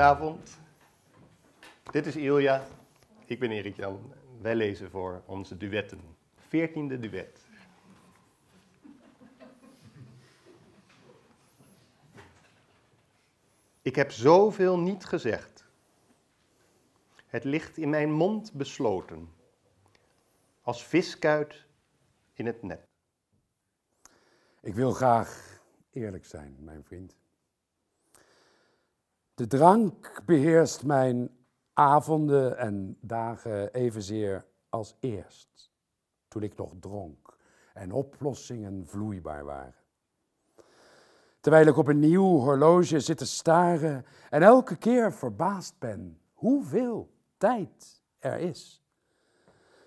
Goedenavond. Dit is Ilja. Ik ben Erik Jan. Wij lezen voor onze duetten. Veertiende duet. Ik heb zoveel niet gezegd. Het ligt in mijn mond besloten, als viskuit in het net. Ik wil graag eerlijk zijn, mijn vriend. De drank beheerst mijn avonden en dagen evenzeer als eerst, toen ik nog dronk en oplossingen vloeibaar waren. Terwijl ik op een nieuw horloge zit te staren en elke keer verbaasd ben hoeveel tijd er is,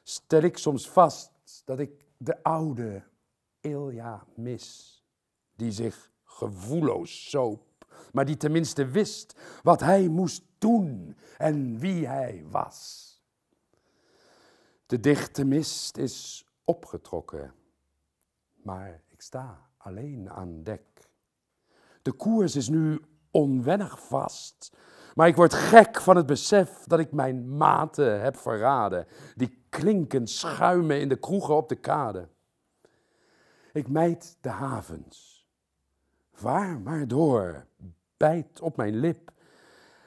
stel ik soms vast dat ik de oude Ilja mis, die zich gevoelloos zoop maar die tenminste wist wat hij moest doen en wie hij was. De dichte mist is opgetrokken, maar ik sta alleen aan dek. De koers is nu onwennig vast, maar ik word gek van het besef dat ik mijn maten heb verraden, die klinkend schuimen in de kroegen op de kade. Ik mijd de havens. Maar door, bijt op mijn lip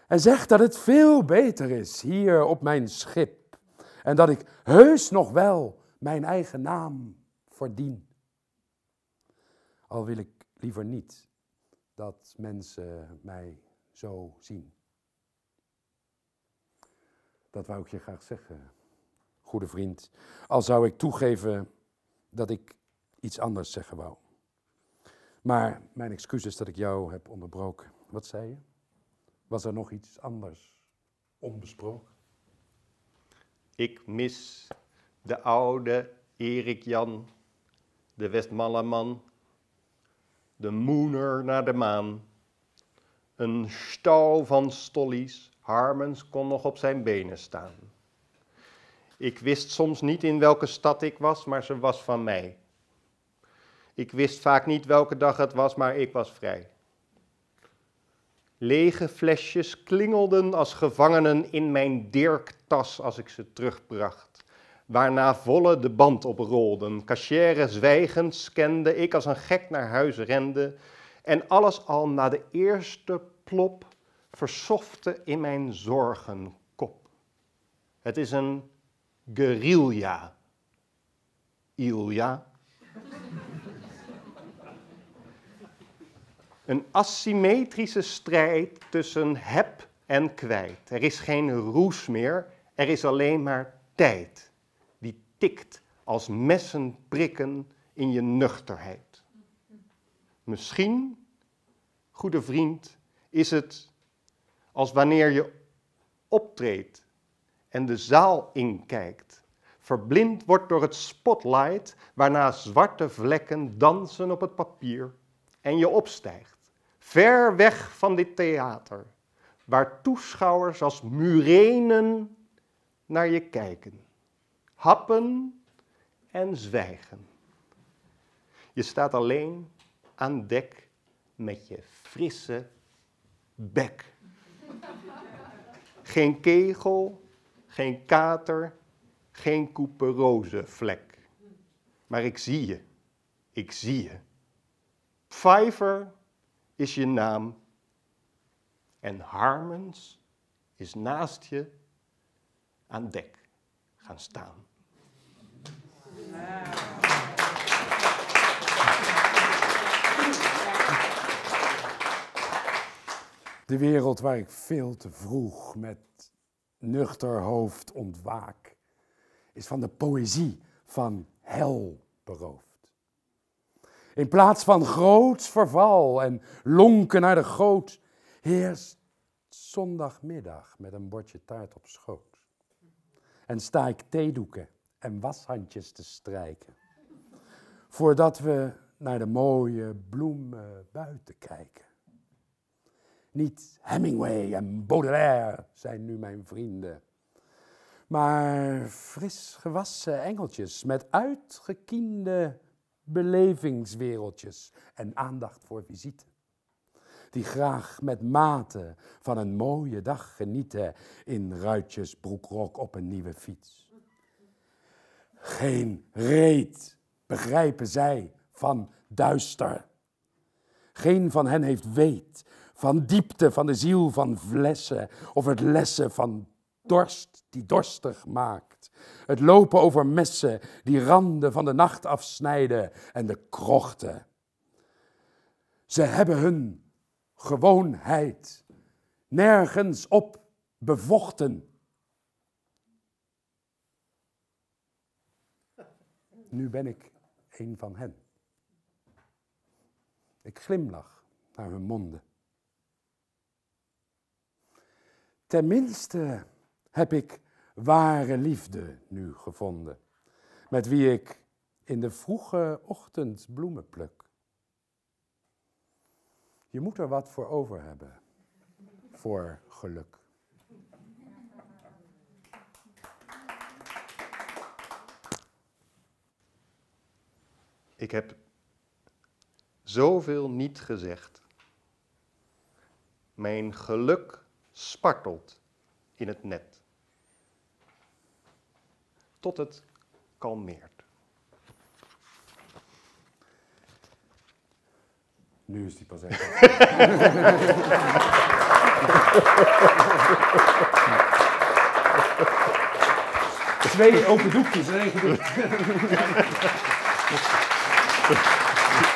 en zegt dat het veel beter is hier op mijn schip en dat ik heus nog wel mijn eigen naam verdien. Al wil ik liever niet dat mensen mij zo zien. Dat wou ik je graag zeggen, goede vriend. Al zou ik toegeven dat ik iets anders zeggen wou. Maar mijn excuus is dat ik jou heb onderbroken. Wat zei je? Was er nog iets anders onbesproken? Ik mis de oude Erik Jan, de Westmalleman, de moener naar de maan. Een stouw van stollies, Harmens kon nog op zijn benen staan. Ik wist soms niet in welke stad ik was, maar ze was van mij. Ik wist vaak niet welke dag het was, maar ik was vrij. Lege flesjes klingelden als gevangenen in mijn dirktas als ik ze terugbracht. Waarna volle de band oprolden. Cachère zwijgend scande ik als een gek naar huis rende. En alles al na de eerste plop versofte in mijn zorgenkop. Het is een guerrilla. Ilja. Een asymmetrische strijd tussen heb en kwijt. Er is geen roes meer, er is alleen maar tijd. Die tikt als messen prikken in je nuchterheid. Misschien, goede vriend, is het als wanneer je optreedt en de zaal inkijkt. Verblind wordt door het spotlight, waarna zwarte vlekken dansen op het papier en je opstijgt. Ver weg van dit theater, waar toeschouwers als murenen naar je kijken, happen en zwijgen. Je staat alleen aan dek met je frisse bek. Geen kegel, geen kater, geen couperose Maar ik zie je, ik zie je. Pfeiffer is je naam. En Harmens is naast je aan dek gaan staan. De wereld waar ik veel te vroeg met nuchter hoofd ontwaak, is van de poëzie van hel beroofd. In plaats van groots verval en lonken naar de goot, heerst zondagmiddag met een bordje taart op schoot. En sta ik theedoeken en washandjes te strijken. Voordat we naar de mooie bloemen buiten kijken. Niet Hemingway en Baudelaire zijn nu mijn vrienden, maar fris gewassen engeltjes met uitgekiende belevingswereldjes en aandacht voor visite. die graag met mate van een mooie dag genieten in ruitjes broekrok op een nieuwe fiets. Geen reet begrijpen zij van duister. Geen van hen heeft weet van diepte van de ziel van vlessen of het lessen van dorst die dorstig maakt. Het lopen over messen die randen van de nacht afsnijden en de krochten. Ze hebben hun gewoonheid nergens op bevochten. Nu ben ik een van hen. Ik glimlach naar hun monden. Tenminste heb ik ware liefde nu gevonden, met wie ik in de vroege ochtend bloemen pluk. Je moet er wat voor over hebben, voor geluk. Ik heb zoveel niet gezegd. Mijn geluk spartelt in het net. Tot het kalmeert. Nu is die pas echt. Twee open doekjes en één gedoe.